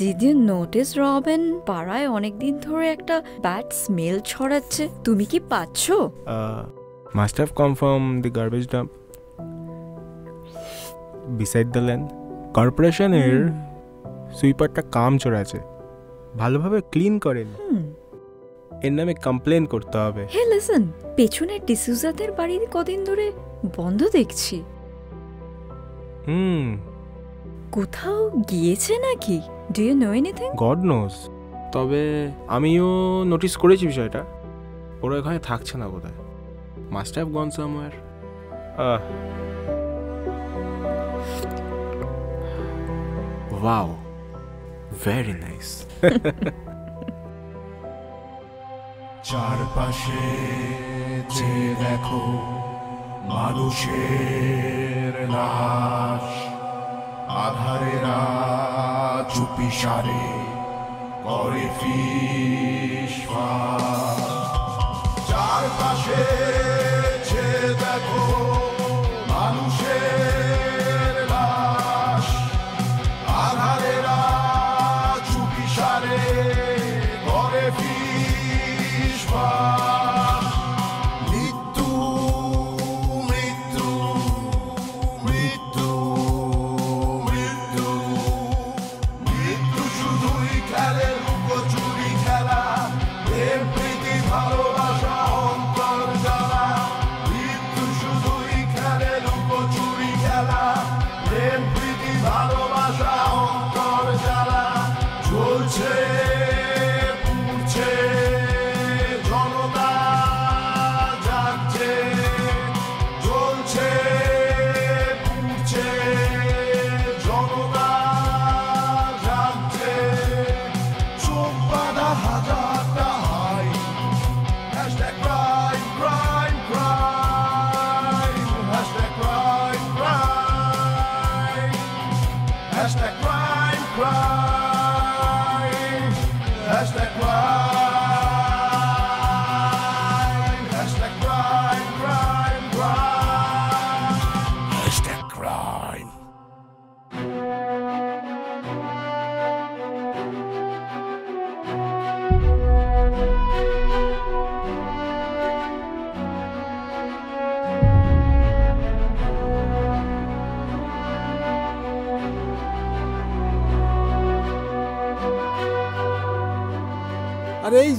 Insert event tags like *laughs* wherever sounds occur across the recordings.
Did you notice রবেন পাড়ায় অনেকদিন ধরে একটা ব্যাড স্মেল ছড়াচ্ছে। তুমি কি পাচ্ছো? have come from the garbage dump. Beside the lane. কর্পোরেশনের সুইপারটা কাম চড়াছে ভালোভাবে ক্লিন করেন। এর নামে কমপ্লেন করতে হবে। হে লিসন পেছনে ডিসুজাদের বাড়ি কদিন ধরে বন্ধ দেখছি। হুম। কোথাও গিয়েছে নাকি? Do you know anything god knows তবে আমিও নোটিস করেছি বিষয়টা। ওরা এখানে থাকছে না বোধহয়। Must have gone somewhere wow very nice চারপাশে যে দেখো মানুষের লাশ। আধারেরা চুপি সারে করে ফিস। চারপাশে যে দেখো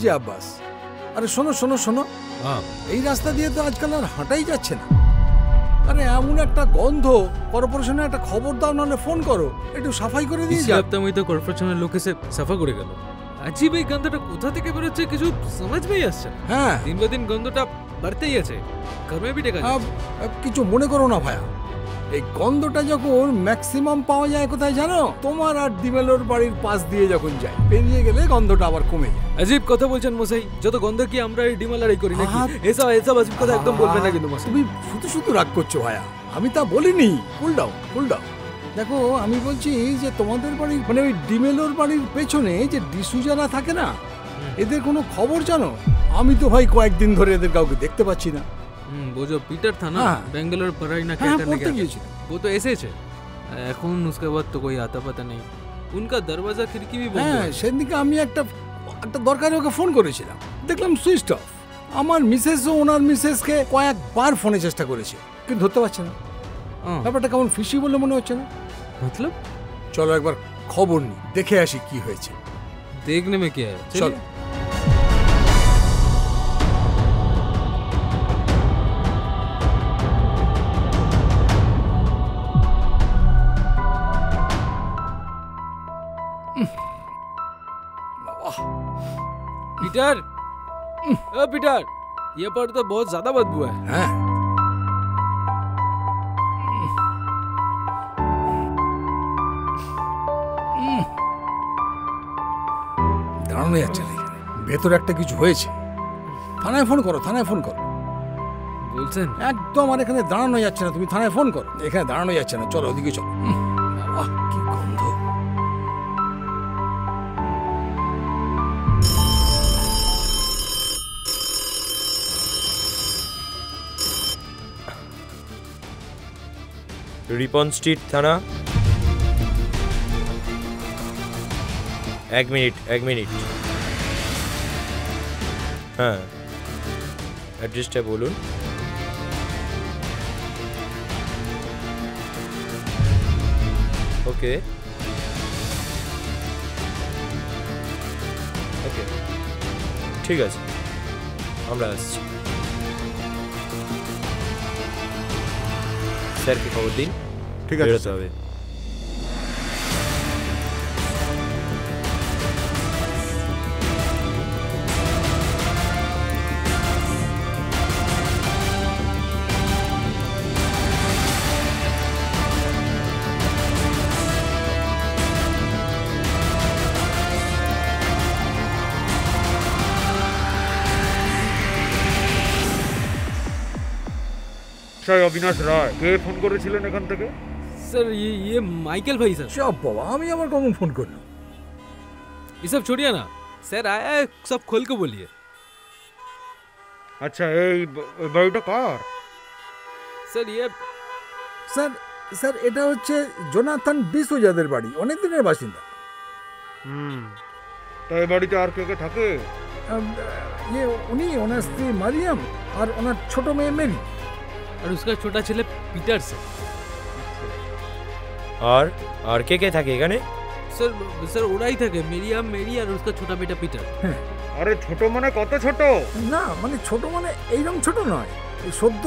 যে আব্বাস? আরে শোনো শোনো শোনো। হ্যাঁ। এই রাস্তা দিয়ে তো আজকাল আর হাঁটাই যাচ্ছে না। আরে এমন একটা গন্ধ কর্পোরেশনে একটা খবর দাও নাহলে ফোন করো। একটু সাফাই করে দিয়ে যাও। সপ্তাহ ওই তো কর্পোরেশনের লোক এসে সাফা করে গেল। আজীব এই গন্ধটা কোথা থেকে বেরোচ্ছে কিছু সমাজ পেয়ে আসছে হ্যাঁ। দিন দিন গন্ধটা বাড়তেই আছে। কর্মে বিটে গেছে কিছু মনে করো না ভায়া। এই গন্ধটা যখন ম্যাক্সিমাম পাওয়া যায় কোথায় জানো? তোমার আর ডিমেলোর বাড়ির পাশ দিয়ে যখন যায় পেরিয়ে গেলে গন্ধটা আবার কমে যায়। আজীব কথা বলছেন মশাই। যত গন্ধ কি আমরা এই ডিমালারাই করি নাকি? এসব এসব আজীব কথা একদম বলবে না কিন্তু মশাই। তুমি শুধু শুধু রাগ করছ ভায়া। আমি তা বলিনি। ফুল ডাউন ফুল ডাউন দেখো আমি বলছি যে তোমাদের বাড়ির মানে ওই ডিমেলোর বাড়ির পেছনে যে ডিসুজারা থাকে না এদের কোনো খবর জানো? আমি তো ভাই কয়েকদিন ধরে এদের কাউকে দেখতে পাচ্ছি না। হুম वो जो पीटर था ना हाँ। बेंगलोर पढ़ाई ना क्या হ্যাঁ करने পড়তে गया গিয়েছিল वो तो ऐसे थे এখন उसके बाद तो कोई आता पता नहीं उनका दरवाजा खिड़की भी बंद হ্যাঁ है সেদিনকে আমি একটা একটা দরকারে ওকে ফোন করেছিলাম দেখলাম সুইচ অফ আমার মিসেসও ওনার মিসেসকে কয়েকবার ফোনে চেষ্টা করেছে কিন্তু ধরতে পারছে না हाँ, ব্যাপারটা কেমন ফিসি বলে মনে হচ্ছে না मतलब চলো একবার খবর নি দেখে আসি কি হয়েছে देखने में क्या है চলো पीटर ओ पीटर ये पर तो बहुत ज्यादा बदबू है হ্যাঁ উম। দাঁড়ানো যাচ্ছে না এখানে। ভেতরে একটা কিছু হয়েছে থানায় ফোন করো থানায় ফোন করো বলছেন একদম আর এখানে দাঁড়ানো যাচ্ছে না তুমি থানায় ফোন করো এখানে দাঁড়ানো যাচ্ছে না চলো ওদিকে চলো রিপন স্ট্রিট থানা। এক মিনিট এক মিনিট। হ্যাঁ অ্যাড্রেসটা বলুন। ওকে। ওকে, ঠিক আছে, আমরা আসছি। স্যারকে খবর দিন। ঠিক আছে বেরোতে হবে। অবিনাশ রায় কে ফোন করেছিলেন এখান থেকে? सर ये ये माइकल भाई सर সব বাবা আমি আবার কখন ফোন করলাম ये सब छोड़िए ना सर आया है सब खोल के बोलिए আচ্ছা এই ব- এই বাড়িটা কার सर ये স্যার স্যার এটা হচ্ছে জোনাথন ডিসোজাদের বাড়ি অনেক দিনের বাসিন্দা হুম তা এই বাড়িতে আর কে কে থাকে আম, ইয়ে উনি ওনার স্ত্রী মারিয়াম আর ওনার ছোট মেয়ে মেরি और उसका छोटा ছেলে পিটার স্যার আর আর কে কে থাকে এখানে? স্যার স্যার ওরাই থাকে মেরিয়াম মেরি আর ওর ছোট বেটা পিটার। হ্যাঁ। আরে ছোট মানে কত ছোট? না মানে ছোট মানে এইরকম ছোট নয়। সদ্য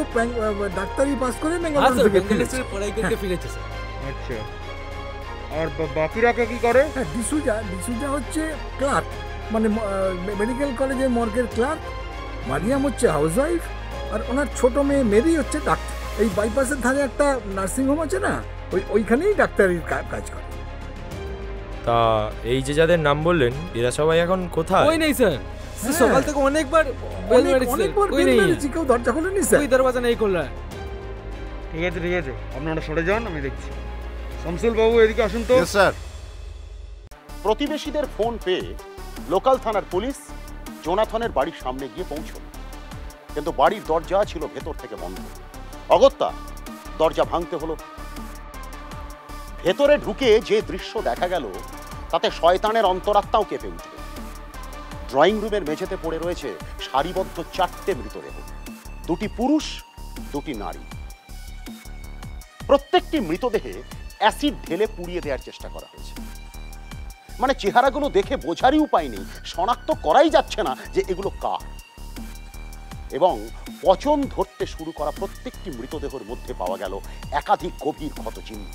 ডাক্তারি পাস করে বেঙ্গালুরু হ্যাঁ, থেকে ফিরেছে। পড়াই করতে হ্যাঁ। ফিরেছে স্যার। আচ্ছা। আর বাকিরা কে কি করে? হ্যাঁ ডিসুজা ডিসুজা হচ্ছে ক্লার্ক। মানে মেডিকেল কলেজের মর্গের ক্লার্ক। মারিয়াম হচ্ছে হাউসওয়াইফ। আর ওনার ছোট মেয়ে মেরি হচ্ছে ডাক্তার। এই বাইপাসের ধারে একটা নার্সিংহোম আছে না? ওই ওইখানেই ডাক্তারের কাজ করে। তা এই যে যাদের নাম বললেন এরা সবাই এখন কোথায়? ওই নেই স্যার। হ্যাঁ। সকাল থেকে অনেকবার বেল মেরেছি। কেউ দরজা খোলেনি স্যার? ওই দরজা নেই খোলা ঠিক আছে ঠিক আছে। আপনারা সরে যান আমি দেখছি। শামসুল বাবু এদিকে আসুন তো। স্যার প্রতিবেশীদের ফোন পেয়ে লোকাল থানার পুলিশ জোনাথনের বাড়ির সামনে গিয়ে পৌঁছল। কিন্তু বাড়ির দরজা ছিল ভেতর থেকে বন্ধ। অগত্যা দরজা ভাঙতে হলো। ভেতরে ঢুকে যে দৃশ্য দেখা গেল, তাতে শয়তানের অন্তরাত্মাও কেঁপে উঠবে ড্রয়িং রুমের মেঝেতে পড়ে রয়েছে সারিবদ্ধ চারটে মৃতদেহ। দুটি পুরুষ, দুটি নারী। প্রত্যেকটি মৃতদেহে অ্যাসিড ঢেলে পুড়িয়ে দেওয়ার চেষ্টা করা হয়েছে। মানে চেহারাগুলো দেখে বোঝারই উপায় নেই, শনাক্ত করাই যাচ্ছে না যে এগুলো কার। এবং পচন ধরতে শুরু করা প্রত্যেকটি মৃতদেহের মধ্যে পাওয়া গেল একাধিক গভীর ক্ষতচিহ্ন।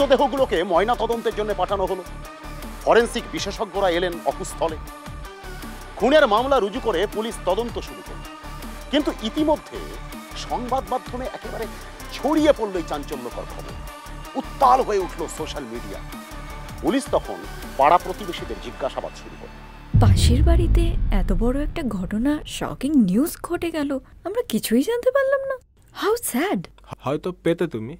মৃতদেহগুলোকে ময়না তদন্তের জন্য পাঠানো হলো। ফরেন্সিক বিশেষজ্ঞরা এলেন অকুস্থলে। খুনের মামলা রুজু করে পুলিশ তদন্ত শুরু করল। কিন্তু ইতিমধ্যে সংবাদ মাধ্যমে একেবারে ছড়িয়ে পড়ল এই চাঞ্চল্যকর খবর। উত্তাল হয়ে উঠল সোশ্যাল মিডিয়া। পুলিশ তখন পাড়া প্রতিবেশীদের জিজ্ঞাসাবাদ শুরু করল। পাশের বাড়িতে এত বড় একটা ঘটনা শকিং নিউজ ঘটে গেল। আমরা কিছুই জানতে পারলাম না। হাউ স্যাড হয়তো পেতে তুমি।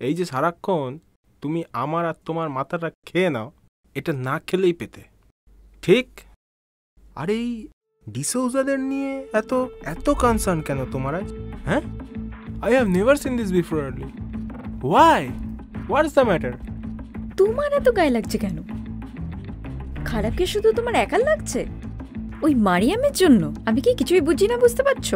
এই যে সারাক্ষণ তুমি আমার আর তোমার মাথাটা খেয়ে নাও, এটা না খেলেই পেতে। ঠিক? আর এই ডিসোজাদের নিয়ে এত এত কনসার্ন কেন তোমার আজ? হ্যাঁ? I have never seen this before early why what is the matter তোমার এত গায়ে লাগছে কেন? খারাপ কি শুধু তোমার একার লাগছে? ওই মারিয়ামের জন্য? আমি কি কিছুই বুঝি না, বুঝতে পারছ?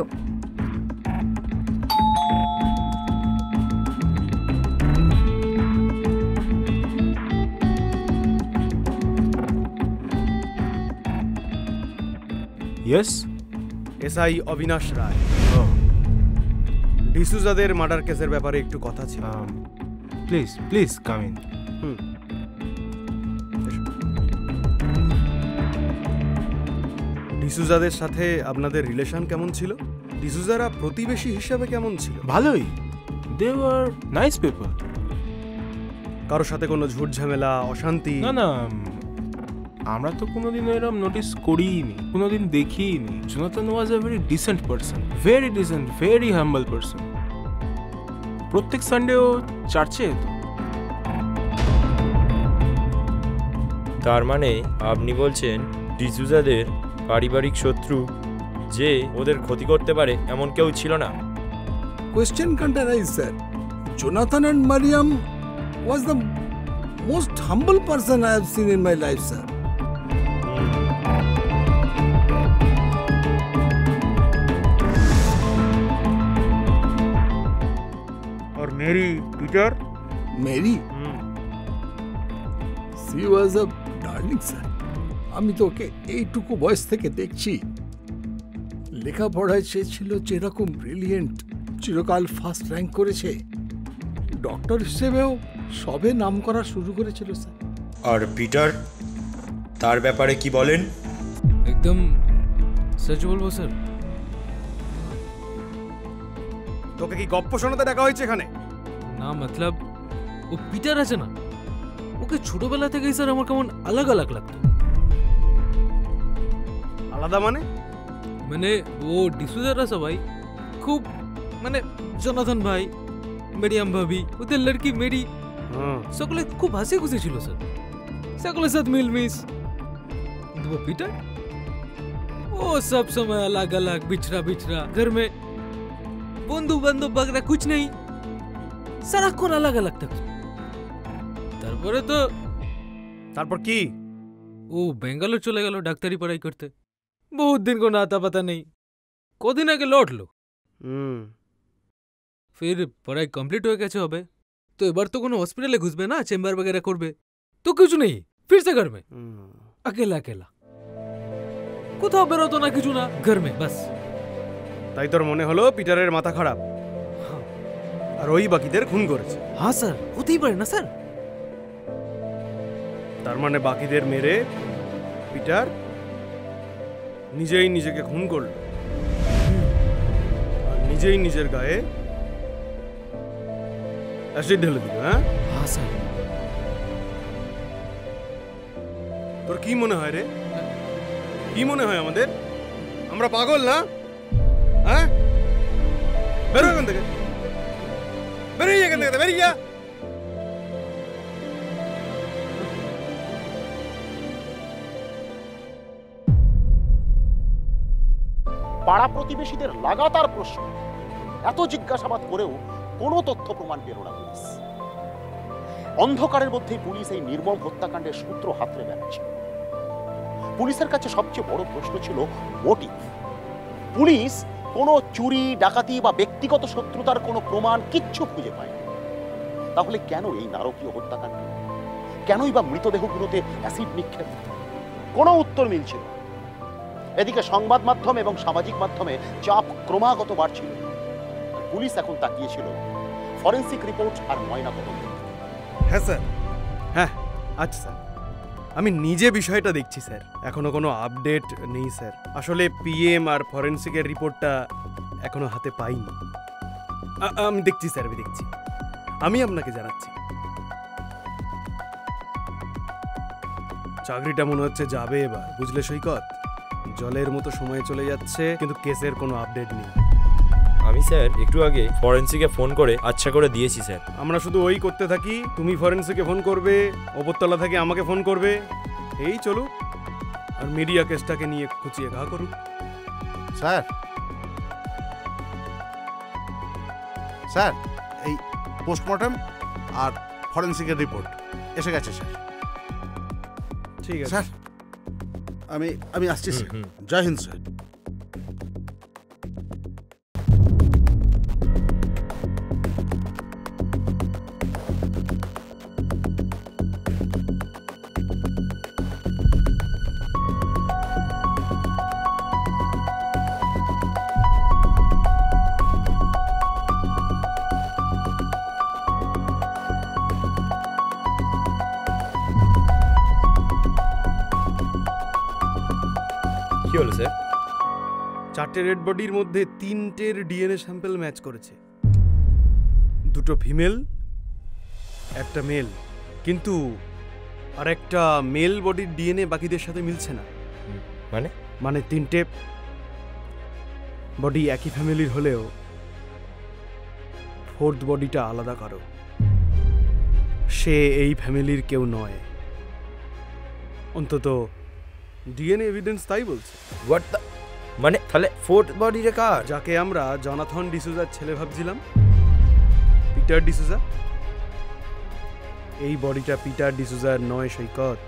ইয়েস এসআই অবিনাশ রায় ডিসুজাদের মার্ডার কেসের ব্যাপারে একটু কথা ছিল। Please please come in hmm. ডিসুজাদের সাথে আপনাদের রিলেশন কেমন ছিল? ডিসুজারা প্রতিবেশী হিসাবে কেমন ছিল? ভালোই। দে ওয়ার নাইস পিপল কারোর সাথে কোনো ঝুট ঝামেলা অশান্তি? না না আমরা তো কোনোদিনও এরকম নোটিস করিনি কোনোদিন দেখিনি Jonathan was a very decent person very decent very humble person প্রত্যেক সানডেও চার্চে তার মানে আপনি বলছেন ডিসুজাদের পারিবারিক শত্রু যে ওদের ক্ষতি করতে পারে এমন কেউ ছিল না can't arise, sir. Jonathan and Mariam was the most humble person I have seen in my life, sir. Mary Peter Mary, she was a darling, sir. আমি তো ওকে এইটুকু বয়স থেকে দেখছি। লেখাপড়ায় সে ছিল যেরকম ব্রিলিয়েন্ট চিরকাল ফার্স্ট র্যাঙ্ক করেছে। ডক্টর হিসেবেও সবে নাম করা শুরু করেছিল স্যার আর পিটার তার ব্যাপারে কি বলেন? একদম সচ বলব স্যার তোকে কি গপ্প শোনাতে ডাকা হয়েছে এখানে? না মতলব ও পিটার আছে না ওকে ছোটবেলা থেকেই স্যার আমার কেমন আলাগ আলাগ লাগতো আলাদা মানে মানে ও ডিসুজাররা সবাই খুব মানে জনাথন ভাই মেরিয়াম ভাবি ওদের লড়কি মেরি হুম সকলে খুব হাসি খুশি ছিল স্যার সকলের সাথে মিলমিশ কিন্তু वो पीटर वो सब समय अलग अलग बिछड़ा बिछड़ा घर में বন্ধু বান্ধব বাগরা কুছ নেই সারাক্ষণ আলাগ আলাগ থাকতো তারপরে তো তারপর কি ও ব্যাঙ্গালোর চলে গেল ডাক্তারি পড়াই করতে বহুত দিন কোনো আতা পাতা নেই কদিন আগে লটলো হুম ফির পড়াই কমপ্লিট হয়ে গেছে হবে তো এবার তো কোনো হসপিটালে ঘুষবে না চেম্বার वगैरह করবে তো কিছু নেই ফিরছে ঘর মে अकेला अकेला কোথাও বেরোতো না কিছু না ঘর মে বাস তাই তোর মনে হলো পিটারের মাথা খারাপ আর ওই বাকিদের খুন করেছে। হ্যাঁ স্যার। হতেই পারে না স্যার। তার মানে বাকিদের মেরে পিটার নিজেই নিজেকে খুন করল। আর নিজেই নিজের গায়ে অ্যাসিড ঢেলে দিল হ্যাঁ? হ্যাঁ স্যার। তোর কি মনে হয় রে? কি মনে হয় আমাদের? আমরা পাগল না? হ্যাঁ? বেরো এখান থেকে। পাড়া প্রতিবেশীদের লাগাতার প্রশ্ন। এত জিজ্ঞাসাবাদ করেও কোনো তথ্য প্রমাণ পেল না পুলিশ। অন্ধকারের মধ্যেই পুলিশ এই নির্মম হত্যাকাণ্ডের সূত্র হাতড়ে বেড়াচ্ছে। পুলিশের কাছে সবচেয়ে বড় প্রশ্ন ছিল মোটিভ পুলিশ কোনো চুরি ডাকাতি বা ব্যক্তিগত শত্রুতার কোনো প্রমাণ কিচ্ছু খুঁজে পায়নি তাহলে কেন এই নারকীয় হত্যাকাণ্ড? কেনই বা মৃতদেহগুলোতে অ্যাসিড নিক্ষেপ? কোনো উত্তর মিলছিল এদিকে সংবাদ মাধ্যম এবং সামাজিক মাধ্যমে চাপ ক্রমাগত বাড়ছিল। পুলিশ এখন তাকিয়েছিল। ফরেন্সিক রিপোর্ট আর ময়না তদন্ত হ্যাঁ স্যার। হ্যাঁ আচ্ছা স্যার। আমি নিজে বিষয়টা দেখছি, স্যার। এখনও কোনো আপডেট নেই, স্যার। আসলে পিএম আর ফরেন্সিকের রিপোর্টটা এখনও হাতে পাইনি। আমি দেখছি, স্যার, আমি দেখছি। আমি আপনাকে জানাচ্ছি। চাকরিটা মনে হচ্ছে যাবে এবার, বুঝলে সৈকত? জলের মতো সময় চলে যাচ্ছে, কিন্তু কেসের কোনো আপডেট নেই। আমি স্যার একটু আগে ফরেন্সিকে ফোন করে আচ্ছা করে দিয়েছি স্যার। আমরা শুধু ওই করতে থাকি তুমি ফরেন্সিকে ফোন করবে ওপরতলা থেকে আমাকে ফোন করবে। এই চলুক আর মিডিয়া কেসটাকে নিয়ে খুঁচিয়ে ঘা করুক। স্যার। স্যার এই পোস্টমর্টম আর ফরেন্সিকের রিপোর্ট এসে গেছে স্যার। ঠিক আছে। স্যার আমি আমি আসছি স্যার। জয় হিন্দ স্যার। চারটে রেড বডির মধ্যে তিনটের ডিএনএ স্যাম্পেল ম্যাচ করেছে। দুটো ফিমেল একটা মেল কিন্তু আর একটা মেল বডির ডিএনএ বাকিদের সাথে মিলছে না। মানে? মানে তিনটে বডি একই ফ্যামিলির হলেও ফোর্থ বডিটা আলাদা কারও। সে এই ফ্যামিলির কেউ নয়। অন্তত ডিএনএ এভিডেন্স তাই বলছে। হোয়াট দ্য মানে তাহলে ফোর্থ বডিটা কার? যাকে আমরা জনাথন ডিসুজার ছেলে ভাবছিলাম। পিটার ডিসুজা এই বডিটা পিটার ডিসুজার নয় সৈকত।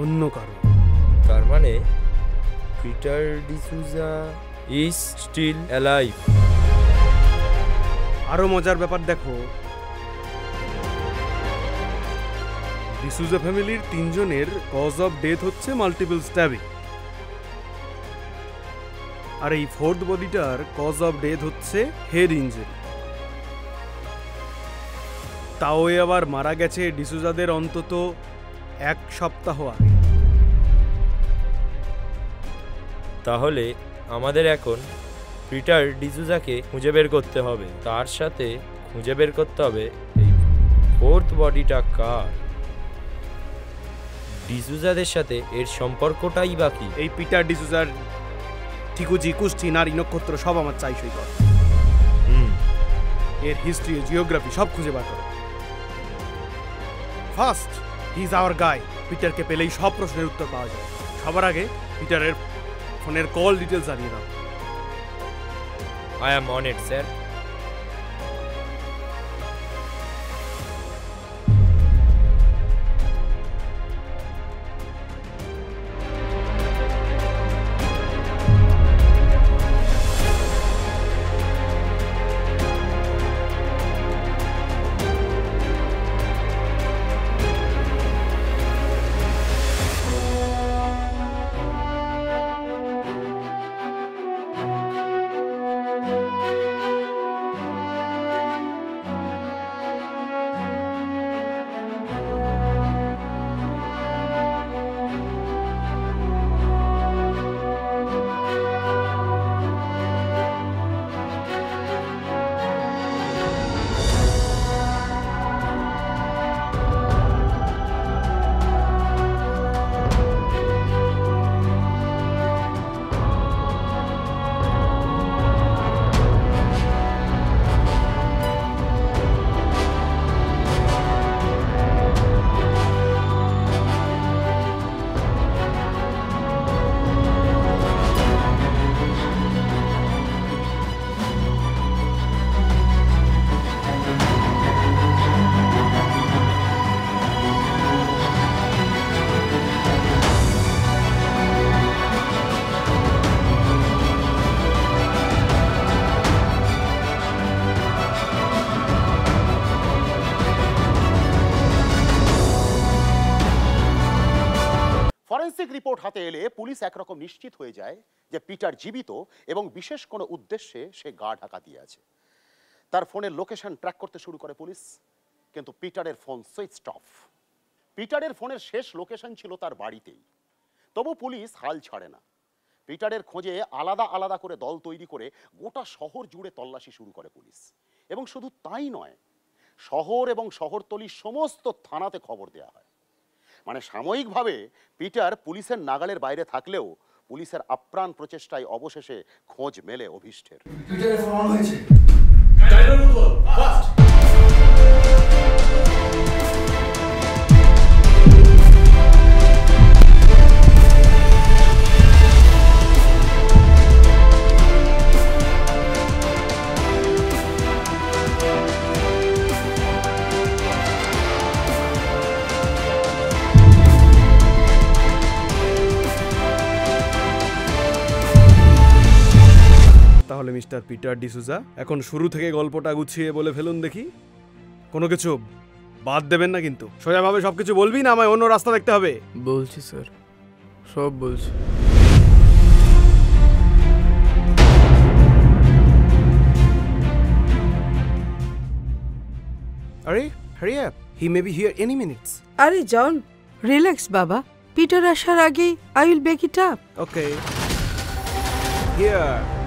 অন্য কারও। তার মানে Peter D'Souza is still alive আরও মজার ব্যাপার দেখো। ডিসুজা ফ্যামিলির তিনজনের কজ অফ ডেথ হচ্ছে মাল্টিপল স্ট্যাবিং আর এই ফোর্থ বডিটার কজ অফ ডেথ হচ্ছে হেড ইঞ্জুরি তাও আবার মারা গেছে ডিসুজাদের অন্তত এক সপ্তাহ আগে। তাহলে আমাদের এখন পিটার ডিসুজাকে খুঁজে বের করতে হবে। তার সাথে খুঁজে বের করতে হবে এই ফোর্থ বডিটা কার? ডিসুজাদের সাথে এর সম্পর্কটাই বাকি এই পিটার ডিসুজার ঠিকুজি কুষ্ঠি নারী নক্ষত্র সব আমার চাই সৈকত। হুম। এর হিস্ট্রি জিওগ্রাফি সব খুঁজে বার করে। First he is our guy পিটারকে পেলেই সব প্রশ্নের উত্তর পাওয়া যায়। সবার আগে পিটারের ফোনের কল ডিটেলস জানিয়ে দাও। I am on it sir police একরকম নিশ্চিত হয়ে যায় যে পিটার জীবিত এবং বিশেষ কোনো উদ্দেশ্যে সে গা ঢাকা দিয়ে আছে। তার ফোনের লোকেশন ট্র্যাক করতে শুরু করে পুলিশ, কিন্তু পিটারের ফোন সুইচ অফ। পিটারের ফোনের শেষ লোকেশন ছিল তার বাড়িতেই। তবু পুলিশ হাল ছাড়ে না। পিটারের খোঁজে আলাদা আলাদা করে দল তৈরি করে গোটা শহর জুড়ে তল্লাশি শুরু করে পুলিশ। এবং শুধু তাই নয়, শহর এবং শহরতলির সমস্ত থানাতে খবর দেওয়া হয়। মানে সাময়িকভাবে পিটার পুলিশের নাগালের বাইরে থাকলেও পুলিশের আপ্রাণ প্রচেষ্টায় অবশেষে খোঁজ মেলে অভিষ্টের। তাহলে মিস্টার পিটার ডিসুজা এখন শুরু থেকে গল্পটা গুছিয়ে বলে ফেলুন দেখি। কোনো কিছু বাদ দেবেন না কিন্তু। সোজাভাবে সব কিছু বলবি না আমায় অন্য রাস্তা দেখতে হবে? বলছি স্যার। সব বলছি। আরে hurry up he may be here any minutes আরে জন রিল্যাক্স বাবা। পিটার আসার আগেই I will bake it up okay here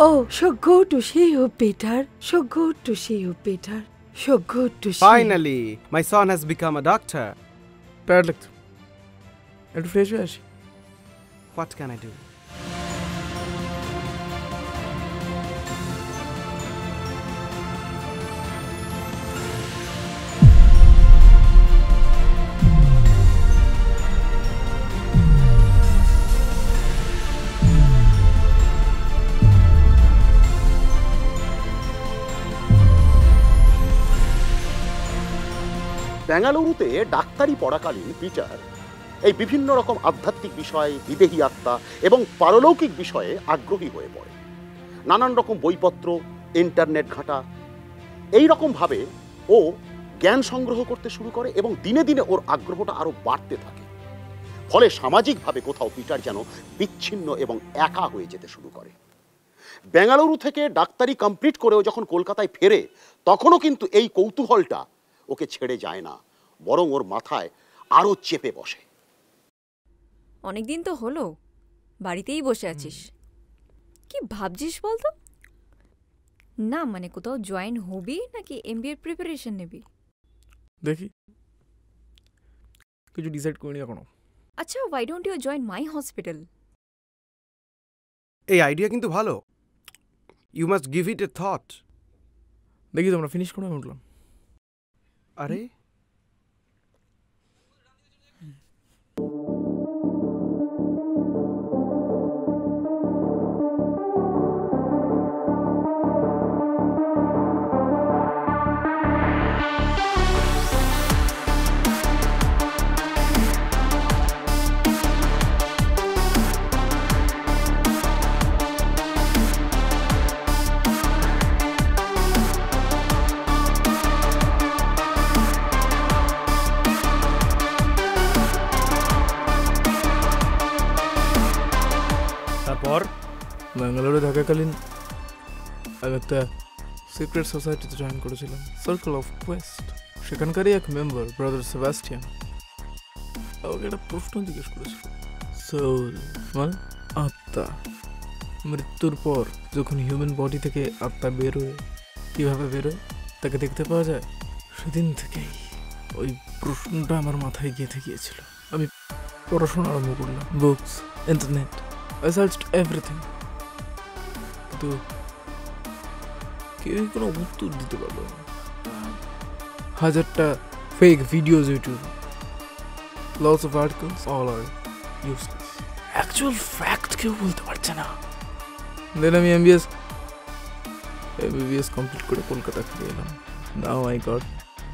Oh, so good to see you, Peter. So good to see you, Peter. So good to see Finally, you. my son has become a doctor. Perfect. What can I do? বেঙ্গালুরুতে ডাক্তারি পড়াকালীন Peter এই বিভিন্ন রকম আধ্যাত্মিক বিষয়ে বিদেহী আত্মা এবং পারলৌকিক বিষয়ে আগ্রহী হয়ে পড়ে। নানান রকম বইপত্র, ইন্টারনেট ঘাঁটা। এই রকমভাবে ও জ্ঞান সংগ্রহ করতে শুরু করে এবং দিনে দিনে ওর আগ্রহটা আরও বাড়তে থাকে। ফলে সামাজিকভাবে কোথাও পিটার যেন বিচ্ছিন্ন এবং একা হয়ে যেতে শুরু করে। বেঙ্গালুরু থেকে ডাক্তারি কমপ্লিট করেও যখন কলকাতায় ফেরে, তখনও কিন্তু এই কৌতূহলটা ওকে ছেড়ে যায় না। বরং ওর মাথায় আরও চেপে বসে। অনেক দিন তো হলো বাড়িতেই বসে আছিস। কি ভাবছিস বলতো? না মানে কোথাও জয়েন হবি নাকি এম এমবিএ প্রিপারেশন নিবি? দেখি। কিছু ডিসাইড করিনি এখনও। আচ্ছা why don't you join my hospital এই আইডিয়া কিন্তু ভালো। You must give it a thought দেখি তোমরা ফিনিশ করে আমি উঠলাম। আরে সিক্রেট সোসাইটিতে জয়েন করেছিলাম। সার্কেল অফ কোয়েস্ট সেখানকারই এক মেম্বার ব্রাদার সেবাস্টিয়ান আমাকে একটা প্রশ্ন জিজ্ঞেস করেছিল। সোল মানে আত্মা মৃত্যুর পর যখন হিউম্যান বডি থেকে আত্মা বেরোয় কীভাবে বেরোয় তাকে দেখতে পাওয়া যায়? সেদিন থেকেই ওই প্রশ্নটা আমার মাথায় গেঁথে গিয়েছিল। আমি পড়াশোনা আরম্ভ করলাম books internet I searched everything কিন্তু কেউই কোনো উত্তর দিতে পারল না হাজারটা fake videos YouTube lots of articles all are useless actual fact কেউ বলতে পারছে না। দেন আমি এমবিএস এমবিবিএস কমপ্লিট করে কলকাতা ফিরে এলাম। Now I got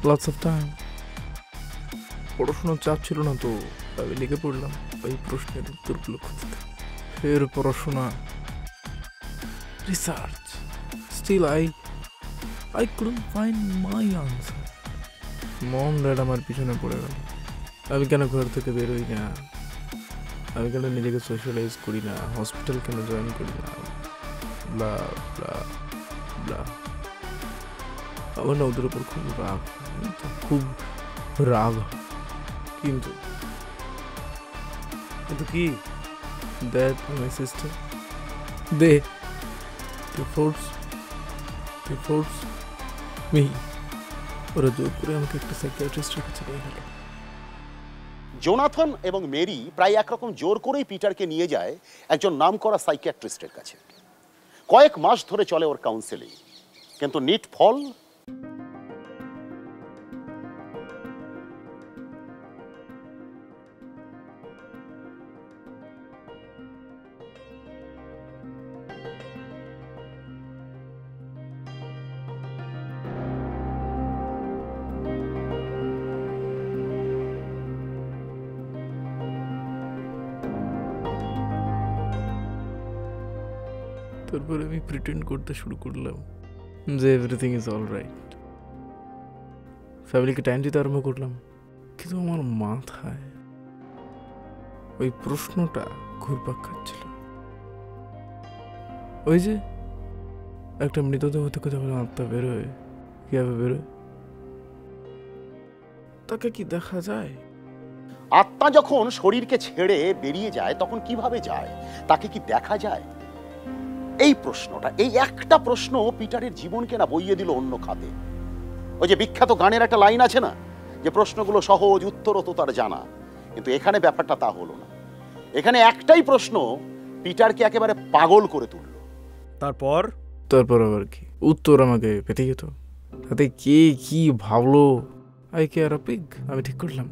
lots of time পড়াশোনার চাপ ছিল না তো আমি লিখে পড়লাম। ওই প্রশ্নের উত্তরগুলো খুঁজতে। ফের পড়াশোনা। Research still I I couldn't find my answer mom dad আমার পিছনে পড়ে গেল আমি কেন ঘর থেকে বেরোই না আমি কেন নিজেকে সোশ্যালাইজ করি না হসপিটাল কেন জয়েন করি না ব্লা ব্লা ব্লা আমার না ওদের ওপর খুব রাগ হয়, খুব রাগ হয়। কিন্তু কিন্তু কি dad and my sister. They force ওরা করে আমাকে একটা নিয়ে গেল জোনাথন এবং মেরি প্রায় একরকম জোর করেই পিটারকে নিয়ে যায় একজন নাম করা সাইকিয়াট্রিস্টের কাছে। কয়েক মাস ধরে চলে ওর কাউন্সেলিং কিন্তু নিট ফল তারপরে আমি প্রিটেন্ড করতে শুরু করলাম যে এভরিথিং ইজ অল রাইট ফ্যামিলিকে টাইম দিতে আরম্ভ করলাম, কিন্তু আমার মাথায় ওই প্রশ্নটা ঘুরপাক খাচ্ছিল। ওই যে একটা মৃতদেহ থেকে যখন আত্মা বেরোয়, কীভাবে বেরোয়? তাকে কি দেখা যায়? আত্মা যখন শরীরকে ছেড়ে বেরিয়ে যায়, তখন কীভাবে যায়? তাকে কি দেখা যায়? এই প্রশ্নটা এই একটা প্রশ্ন পিটারের জীবনকে না বইয়ে দিল অন্য খাতে। ওই যে বিখ্যাত গানের একটা লাইন আছে না যে প্রশ্নগুলো সহজ উত্তরও তো তার জানা। কিন্তু এখানে ব্যাপারটা তা হলো না। এখানে একটাই প্রশ্ন পিটারকে একেবারে পাগল করে তুলল। তারপর? তারপর আবার কি? উত্তর আমাকে পেতে যেত তাতে কে কি ভাবলো? আই কে আর পিক আমি ঠিক করলাম।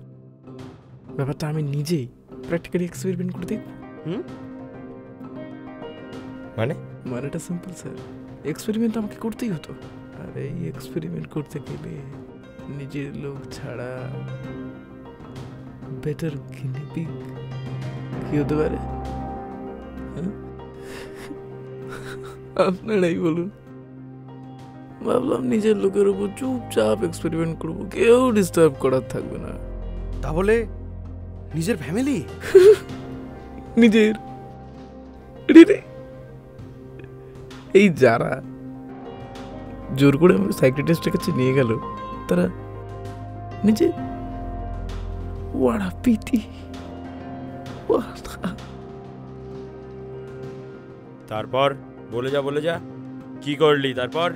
ব্যাপারটা আমি নিজেই প্র্যাকটিক্যালি এক্সপেরিমেন্ট করে দেখব। হুম? মানে? মানে এটা সিম্পল স্যার এক্সপেরিমেন্ট আমাকে করতেই হতো। আর এই এক্সপেরিমেন্ট করতে গেলে নিজের লোক ছাড়া বেটার কিনে পিক কি হতে পারে? হ্যাঁ? আপনারাই বলুন। ভাবলাম নিজের লোকের উপর চুপচাপ এক্সপেরিমেন্ট করব কেউ ডিস্টার্ব করার থাকবে না। তাহলে নিজের ফ্যামিলি *laughs* নিজের। এই যারা জোর করে সাইকিয়াট্রিস্টের কাছে নিয়ে গেল তারা নিজে ওয়াড়া পিটি তারপর? বলে যা বলে যা। কি করলি তারপর?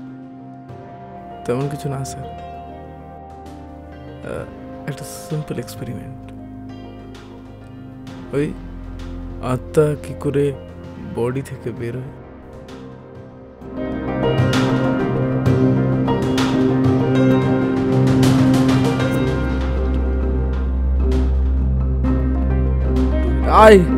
তেমন কিছু না স্যার। একটা সিম্পল এক্সপেরিমেন্ট ওই আত্মা কি করে বডি থেকে বের হয়? ơi.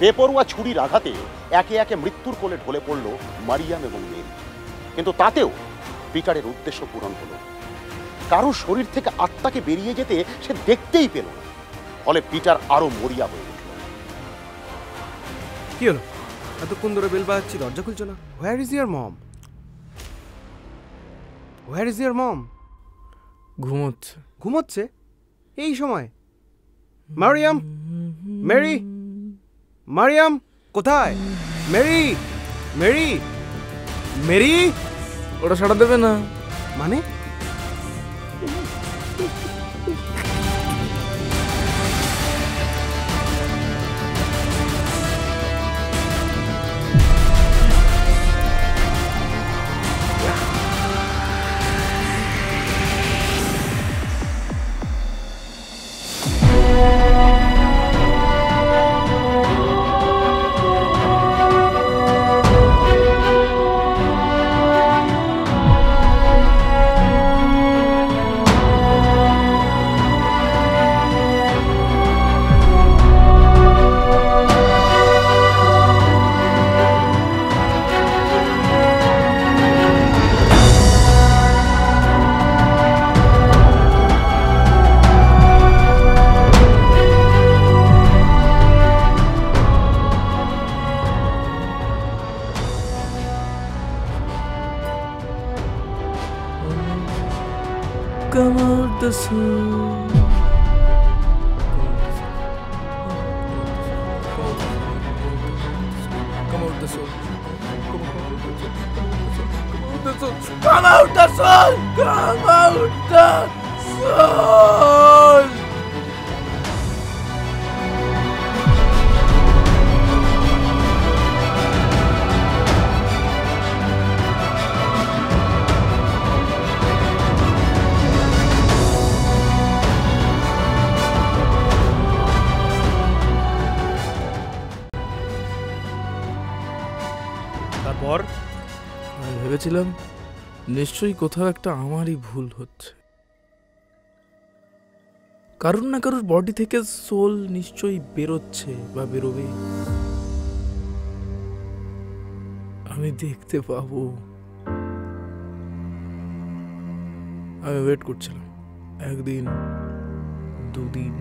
বেপরোয়া ছুরির আঘাতে একে একে মৃত্যুর কোলে ঢলে পড়ল মারিয়াম এবং মেরি। কিন্তু তাতেও পিটারের উদ্দেশ্য পূরণ হলো। কারও শরীর থেকে আত্মাকে বেরিয়ে যেতে সে দেখতেই পেল না। ফলে পিটার আরও মরিয়া হয়ে উঠল। কি হলো? এতক্ষণ ধরে বেল বাজাচ্ছি দরজা খুলছো না? Where is your mom where is your mom ঘুমোচ্ছে। ঘুমোচ্ছে? এই সময়? মারিয়াম? মেরি? মারিয়াম কোথায়? Mary Mary Mary? ওটা সাড়া দেবে না। মানে? ভেবেছিলাম, নিশ্চয়ই কোথাও একটা আমারই ভুল হচ্ছে। কারুর না কারুর বডি থেকে সোল নিশ্চয়ই বেরোচ্ছে বা বেরোবে। আমি দেখতে পাবো। আমি ওয়েট করছিলাম। একদিন, দুদিন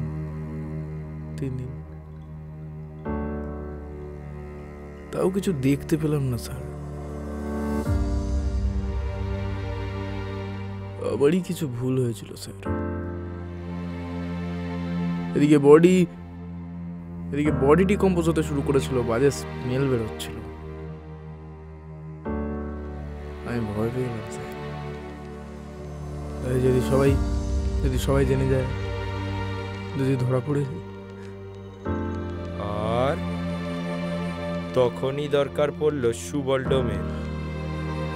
তিন দিন তাও কিছু দেখতে পেলাম না, স্যার। আবারই কিছু ভুল হয়েছিল স্যার। এদিকে বডি এদিকে বডি ডিকম্পোজ হতে শুরু করেছিল বাজে স্মেল বেরোচ্ছিল। আমি ভয় পেয়ে গেলাম স্যার। যদি সবাই যদি সবাই জেনে যায় যদি ধরা পড়ে আর তখনই দরকার পড়ল পড়ল সুবলডোমের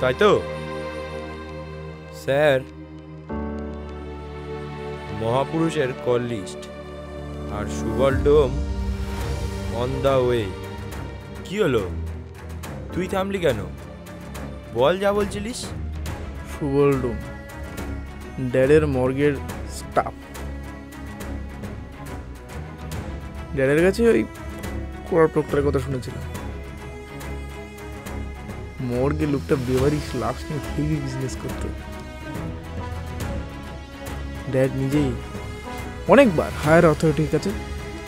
তাই তো? স্যার মহাপুরুষের কল লিস্ট আর সুবলডোম অন দ্য ওয়ে কী হলো? তুই থামলি কেন? বল যা বলছিলিস। সুবল ডোম, ড্যাডের মর্গের স্টাফ ড্যাডের কাছে ওই কোড়া প্রক্টারের কথা শুনেছিলাম। মর্গে লোকটা বেভারিস লাভস নিয়ে হেভি বিজনেস করতো। ড্যাড নিজেই অনেকবার হায়ার অথরিটির কাছে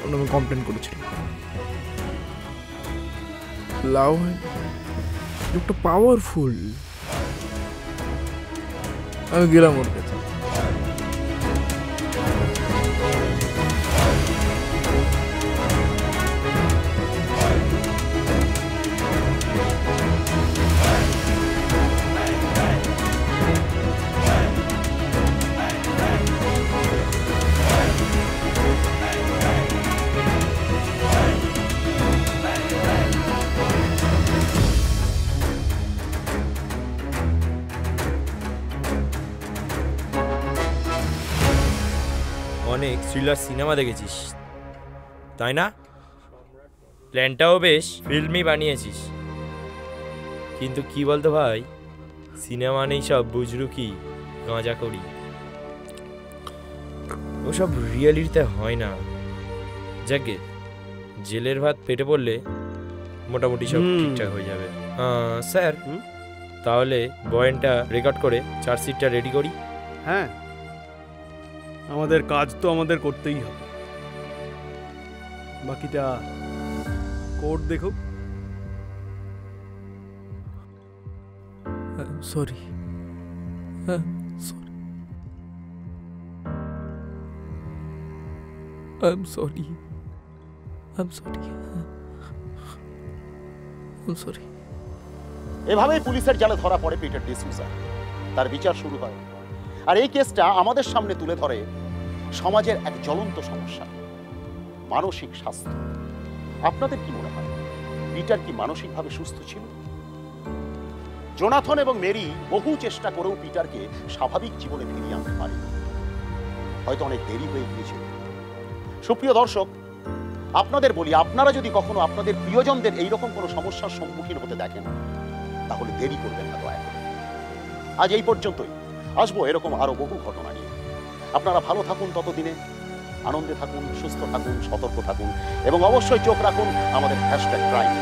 ওর কমপ্লেন করেছিল হয় লোকটা পাওয়ারফুল আমি গেলাম ওর কাছে। থ্রিলার সিনেমা দেখেছিস তাই না? প্ল্যানটাও বেশ ফিল্মই বানিয়েছিস। কিন্তু কি বলতো ভাই সিনেমা নেই সব বুঝলু কি গাঁজা করি। ওসব রিয়ালিটিতে হয় না। যাকে জেলের ভাত পেটে পড়লে মোটামুটি সব ঠিকঠাক হয়ে যাবে। স্যার তাহলে বয়েনটা রেকর্ড করে চার্জশিটটা রেডি করি। হ্যাঁ। আমাদের কাজ তো আমাদের করতেই হবে বাকিটা কোর্ট দেখো sorry sorry I'm sorry. I'm sorry. I'm sorry. এভাবেই পুলিশের জালে ধরা পড়ে পিটার ডিসুজা তার বিচার শুরু হয় আর এই কেসটা আমাদের সামনে তুলে ধরে সমাজের এক জ্বলন্ত সমস্যা, মানসিক স্বাস্থ্য। আপনাদের কি মনে হয়, পিটার কি মানসিকভাবে সুস্থ ছিল? জোনাথন এবং মেরি বহু চেষ্টা করেও পিটারকে স্বাভাবিক জীবনে ফিরিয়ে আনতে পারে হয়তো অনেক দেরি হয়ে গিয়েছিল। সুপ্রিয় দর্শক, আপনাদের বলি, আপনারা যদি কখনো আপনাদের প্রিয়জনদের এইরকম কোনো সমস্যার সম্মুখীন হতে দেখেন, তাহলে দেরি করবেন না, দয়া করে। আজ এই পর্যন্তই। আসব এরকম আরও বহু ঘটনা নিয়ে। আপনারা ভালো থাকুন ততদিনে, আনন্দে থাকুন, সুস্থ থাকুন, সতর্ক থাকুন, এবং অবশ্যই চোখ রাখুন আমাদের হ্যাশট্যাগ ক্রাইম